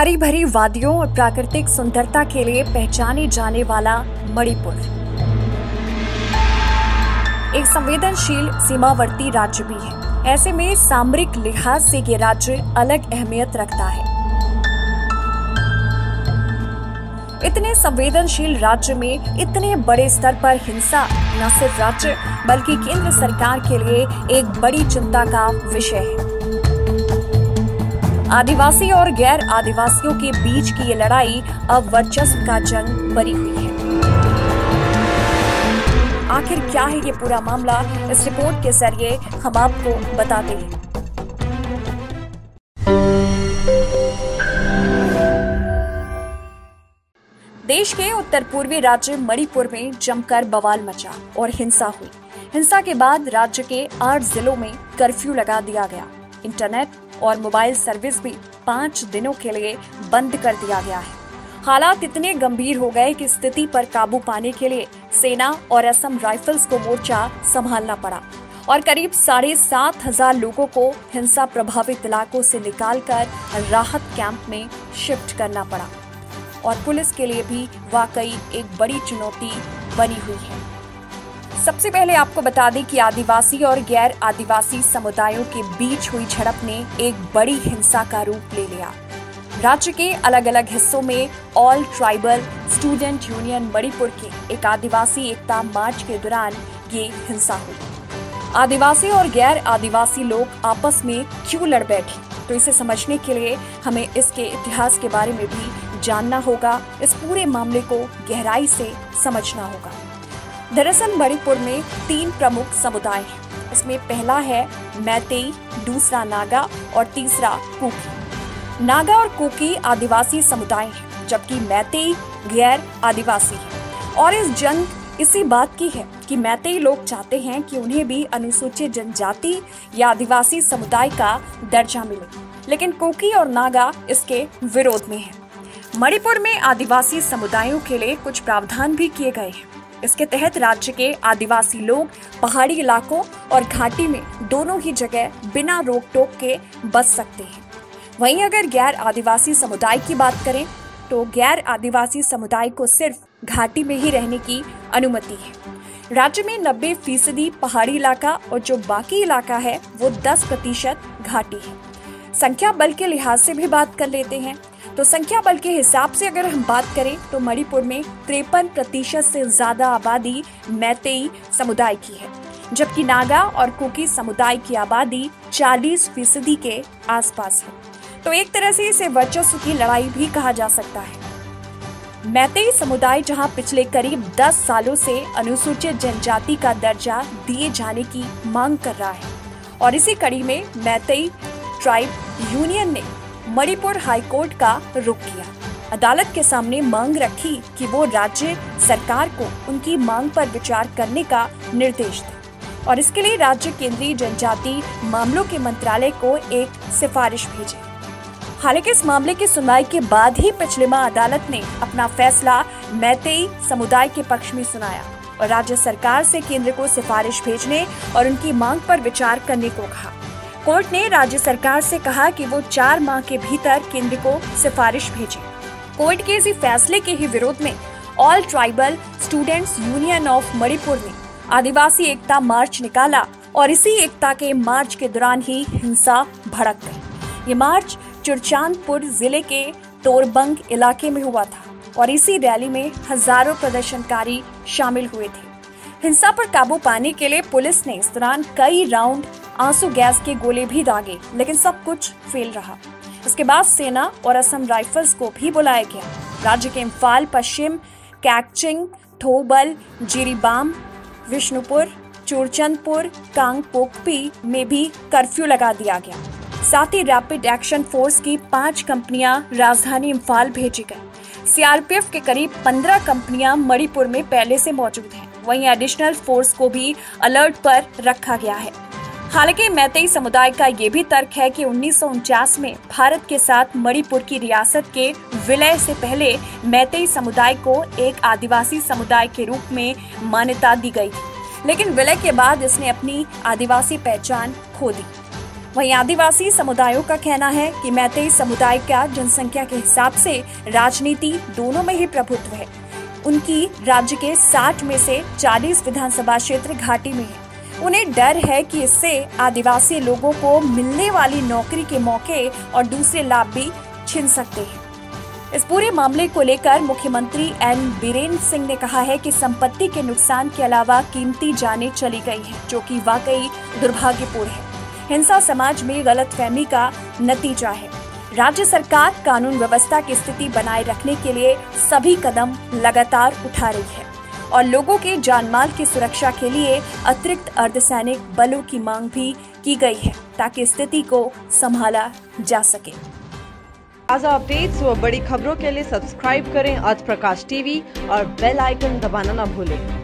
हरी भरी वादियों और प्राकृतिक सुंदरता के लिए पहचाने जाने वाला मणिपुर। एक संवेदनशील, सीमावर्ती राज्य भी है। ऐसे में सामरिक लिहाज से ये राज्य अलग अहमियत रखता है। इतने संवेदनशील राज्य में इतने बड़े स्तर पर हिंसा न सिर्फ़ राज्य, बल्कि केंद्र सरकार के लिए एक बड़ी चिंता का विषय है। आदिवासी और गैर आदिवासियों के बीच की ये लड़ाई अब वर्चस्व का जंग बनी हुई है। आखिर क्या है ये पूरा मामला? इस रिपोर्ट के ज़रिए हम आपको बताते हैं। देश के उत्तर पूर्वी राज्य मणिपुर में जमकर बवाल मचा और हिंसा हुई। हिंसा के बाद राज्य के आठ जिलों में कर्फ्यू लगा दिया गया। इंटरनेट और मोबाइल सर्विस भी पाँच दिनों के लिए बंद कर दिया गया है। हालात इतने गंभीर हो गए कि स्थिति पर काबू पाने के लिए सेना और असम राइफल्स को मोर्चा संभालना पड़ा और करीब साढ़े सात हज़ार लोगों को हिंसा प्रभावित इलाकों से निकालकर राहत कैंप में शिफ्ट करना पड़ा और पुलिस के लिए भी वाकई एक बड़ी चुनौती बनी हुई है। सबसे पहले आपको बता दें कि आदिवासी और गैर आदिवासी समुदायों के बीच हुई झड़प ने एक बड़ी हिंसा का रूप ले लिया। राज्य के अलग अलग हिस्सों में all tribal student union Manipur के एक आदिवासी एकता मार्च के दौरान ये हिंसा हुई। आदिवासी और गैर आदिवासी लोग आपस में क्यों लड़ बैठे? तो इसे समझने के लिए हमें इसके इतिहास के बारे में भी जानना होगा। इस पूरे मामले को गहराई से समझना होगा। दरअसल मणिपुर में तीन प्रमुख समुदाय हैं। इसमें पहला है मैतेई दूसरा नागा और तीसरा कुकी। नागा और कुकी आदिवासी समुदाय हैं, जबकि मैतेई गैर आदिवासी है। और इस जंग इसी बात की है कि मैतेई लोग चाहते हैं कि उन्हें भी अनुसूचित जनजाति या आदिवासी समुदाय का दर्जा मिले। लेकिन कोकी और नागा इसके विरोध में हैं। मणिपुर में आदिवासी समुदायों के लिए कुछ प्रावधान भी किए गए हैं। इसके तहत राज्य के आदिवासी लोग, पहाड़ी इलाकों और घाटी में दोनों ही जगह बिना रोक टोक के बच सकते हैं। वहीं अगर गैर आदिवासी समुदाय की बात करें तो गैर आदिवासी समुदाय को सिर्फ़ घाटी में ही रहने की अनुमति है। राज्य में 90 फ़ीसदी पहाड़ी इलाका और जो बाकी इलाका है, वो 10 प्रतिशत घाटी है। संख्या बल के लिहाज से भी बात कर लेते हैं। तो संख्या बल के हिसाब से अगर हम बात करें तो मणिपुर में तिरपन प्रतिशत से ज़्यादा आबादी मैतेई समुदाय की है, जबकि नागा और कुकी समुदाय की आबादी 40 फ़ीसदी के आसपास है। तो एक तरह से इसे वर्चस्व की लड़ाई भी कहा जा सकता है। मैतेई समुदाय जहाँ पिछले करीब 10 सालों से अनुसूचित जनजाति का दर्जा दिए जाने की मांग कर रहा है, और इसी कड़ी में मैतेई ट्राइब यूनियन ने मणिपुर हाईकोर्ट का रुख किया। अदालत के सामने मांग रखी कि वो राज्य सरकार को उनकी मांग पर विचार करने का निर्देश दे। और इसके लिए राज्य केंद्रीय जनजाति मामलों के मंत्रालय को एक सिफारिश भेजे। हालाँकि इस मामले की सुनवाई के बाद ही पिछले माह अदालत ने अपना फैसला मैतेई समुदाय के पक्ष में सुनाया और राज्य सरकार से केंद्र को सिफारिश भेजने और उनकी मांग पर विचार करने को कहा। कोर्ट ने राज्य सरकार से कहा कि वो चार माह के भीतर केंद्र को सिफारिश भेजे। कोर्ट के इसी फैसले के ही विरोध में all tribal students union of Manipur ने आदिवासी एकता मार्च निकाला और इसी एकता के मार्च के दौरान ही हिंसा भड़क गई। ये मार्च चुरचांदपुर ज़िले के तोरबंग इलाके में हुआ था और इसी रैली में हज़ारों प्रदर्शनकारी शामिल हुए थे। हिंसा पर काबू पाने के लिए पुलिस ने इस दौरान कई राउंड आँसू गैस के गोले भी दागे, लेकिन सब कुछ फेल रहा। इसके बाद सेना और असम राइफल्स को भी बुलाया गया। राज्य के इम्फाल, पश्चिम कैकचिंग थोबल, जिरीबाम, विष्णुपुर, चूरचंदपुर, कांगपोकपी में भी कर्फ्यू लगा दिया गया। साथ ही रैपिड एक्शन फोर्स की पाँच कंपनियाँ राजधानी इम्फाल भेजी गई। सीआरपीएफ के करीब पंद्रह कंपनियाँ मणिपुर में पहले से मौजूद हैं। वहीं एडिशनल फोर्स को भी अलर्ट पर रखा गया है। हालाँकि मैतेई समुदाय का ये भी तर्क है कि उन्नीस सौ उनचास में भारत के साथ मणिपुर की रियासत के विलय से पहले मैतेई समुदाय को एक आदिवासी समुदाय के रूप में मान्यता दी गई थी। लेकिन विलय के बाद इसने अपनी आदिवासी पहचान खो दी। वहीं आदिवासी समुदायों का कहना है कि मैतेई समुदाय का जनसंख्या के हिसाब से राजनीति दोनों में ही प्रभुत्व है। उनकी राज्य के 60 में से 40 विधानसभा क्षेत्र घाटी में है। उन्हें डर है कि इससे आदिवासी लोगों को मिलने वाली नौकरी के मौके और दूसरे लाभ भी छिन सकते हैं। इस पूरे मामले को लेकर मुख्यमंत्री एन बीरेन सिंह ने कहा है कि संपत्ति के नुकसान के अलावा कीमती जाने चली गई है, जो कि वाकई दुर्भाग्यपूर्ण है। हिंसा समाज में गलत फहमी का नतीजा है। राज्य सरकार कानून व्यवस्था की स्थिति बनाए रखने के लिए सभी कदम लगातार उठा रही है। और लोगों के जानमाल की सुरक्षा के लिए अतिरिक्त अर्धसैनिक बलों की मांग भी की गई है ताकि स्थिति को संभाला जा सके। ताज़ा अपडेट्स व बड़ी खबरों के लिए सब्सक्राइब करें आज प्रकाश टीवी और बेल आइकन दबाना न भूलें।